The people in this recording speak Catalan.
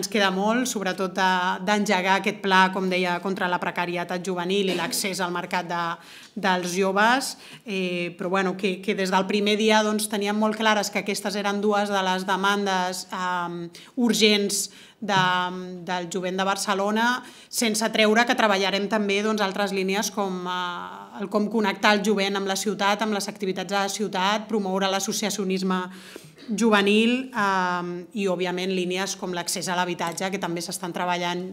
Ens queda molt, sobretot d'engegar aquest pla, com deia, contra la precarietat juvenil i l'accés al mercat de, dels joves, eh, però bueno, que, que des del primer dia doncs, teníem molt clares que aquestes eren dues de les demandes eh, urgents de, del jovent de Barcelona, sense treure que treballarem també doncs, altres línies com eh, el com connectar el jovent amb la ciutat, amb les activitats de la ciutat, promoure l'associacionisme juvenil eh, i, òbviament, línies com l'accés a l'habitatge, que també s'estan treballant